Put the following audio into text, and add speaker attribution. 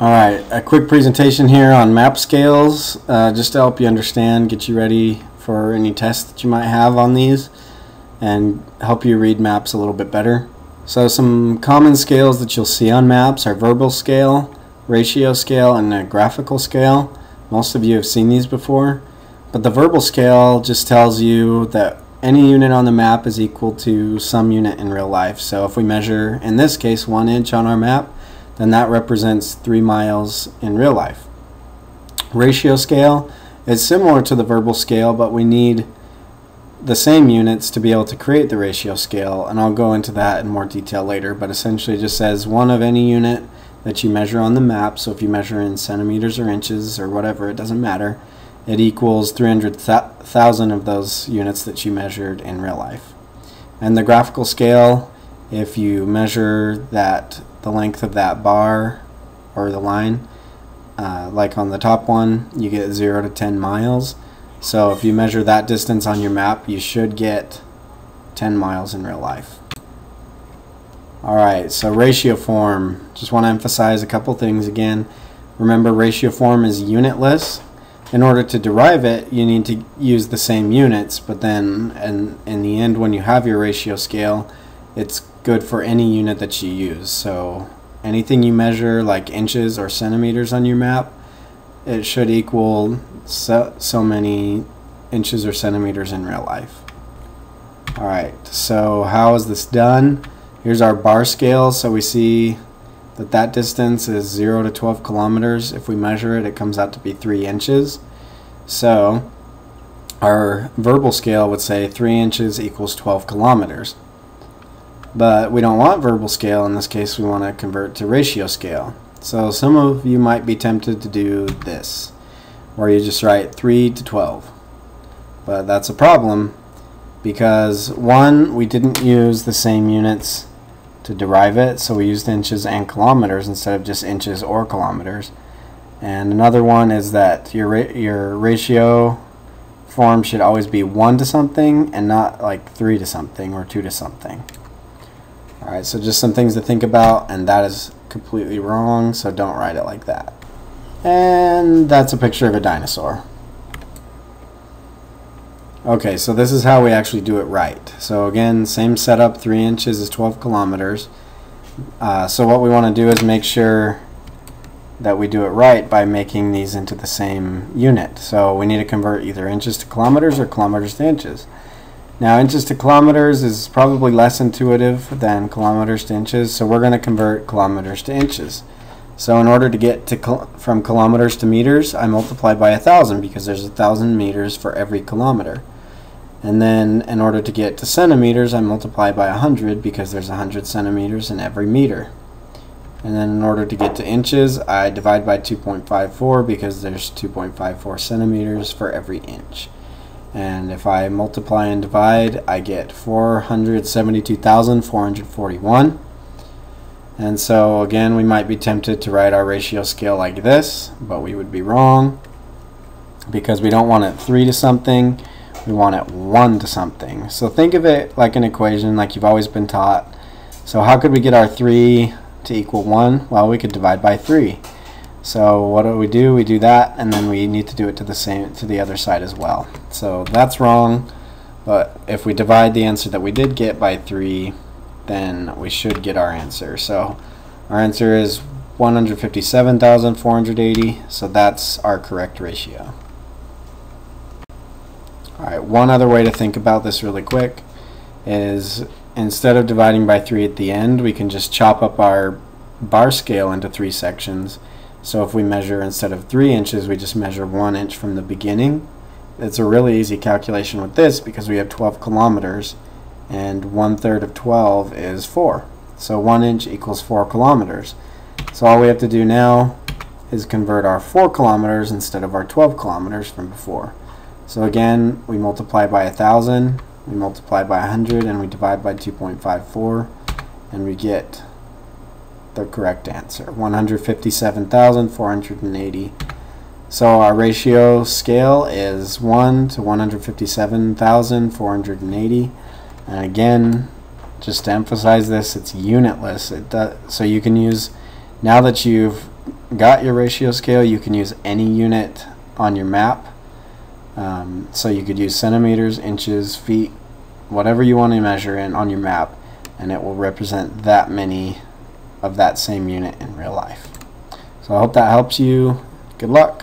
Speaker 1: All right, a quick presentation here on map scales, uh, just to help you understand, get you ready for any tests that you might have on these, and help you read maps a little bit better. So some common scales that you'll see on maps are verbal scale, ratio scale, and a graphical scale. Most of you have seen these before, but the verbal scale just tells you that any unit on the map is equal to some unit in real life. So if we measure, in this case, one inch on our map, then that represents three miles in real life. Ratio scale is similar to the verbal scale, but we need the same units to be able to create the ratio scale, and I'll go into that in more detail later, but essentially it just says one of any unit that you measure on the map, so if you measure in centimeters or inches or whatever, it doesn't matter, it equals 300,000 of those units that you measured in real life. And the graphical scale, if you measure that the length of that bar or the line. Uh, like on the top one, you get 0 to 10 miles. So if you measure that distance on your map, you should get 10 miles in real life. Alright, so ratio form. Just want to emphasize a couple things again. Remember, ratio form is unitless. In order to derive it, you need to use the same units, but then in, in the end, when you have your ratio scale, it's good for any unit that you use. So anything you measure like inches or centimeters on your map, it should equal so, so many inches or centimeters in real life. Alright, so how is this done? Here's our bar scale. So we see that that distance is 0 to 12 kilometers. If we measure it, it comes out to be 3 inches. So our verbal scale would say 3 inches equals 12 kilometers. But we don't want verbal scale. In this case, we want to convert to ratio scale. So some of you might be tempted to do this, where you just write 3 to 12. But that's a problem because one, we didn't use the same units to derive it, so we used inches and kilometers instead of just inches or kilometers. And another one is that your, ra your ratio form should always be 1 to something and not like 3 to something or 2 to something. Alright, so just some things to think about, and that is completely wrong, so don't write it like that. And that's a picture of a dinosaur. Okay, so this is how we actually do it right. So again, same setup, 3 inches is 12 kilometers. Uh, so what we want to do is make sure that we do it right by making these into the same unit. So we need to convert either inches to kilometers or kilometers to inches. Now inches to kilometers is probably less intuitive than kilometers to inches, so we're going to convert kilometers to inches. So in order to get to from kilometers to meters, I multiply by a thousand because there's a thousand meters for every kilometer. And then in order to get to centimeters, I multiply by a hundred because there's a hundred centimeters in every meter. And then in order to get to inches, I divide by 2.54 because there's 2.54 centimeters for every inch and if I multiply and divide I get 472,441 and so again we might be tempted to write our ratio scale like this but we would be wrong. Because we don't want it 3 to something we want it 1 to something. So think of it like an equation like you've always been taught. So how could we get our 3 to equal 1 well we could divide by 3 so what do we do? We do that, and then we need to do it to the same to the other side as well. So that's wrong, but if we divide the answer that we did get by 3, then we should get our answer. So our answer is 157,480, so that's our correct ratio. Alright, one other way to think about this really quick is instead of dividing by 3 at the end, we can just chop up our bar scale into three sections so if we measure instead of 3 inches, we just measure 1 inch from the beginning. It's a really easy calculation with this because we have 12 kilometers and 1 third of 12 is 4. So 1 inch equals 4 kilometers. So all we have to do now is convert our 4 kilometers instead of our 12 kilometers from before. So again, we multiply by 1,000, we multiply by 100, and we divide by 2.54, and we get the correct answer 157,480. So our ratio scale is 1 to 157,480. And again, just to emphasize this, it's unitless. It does, so you can use, now that you've got your ratio scale, you can use any unit on your map. Um, so you could use centimeters, inches, feet, whatever you want to measure in on your map, and it will represent that many of that same unit in real life. So I hope that helps you. Good luck.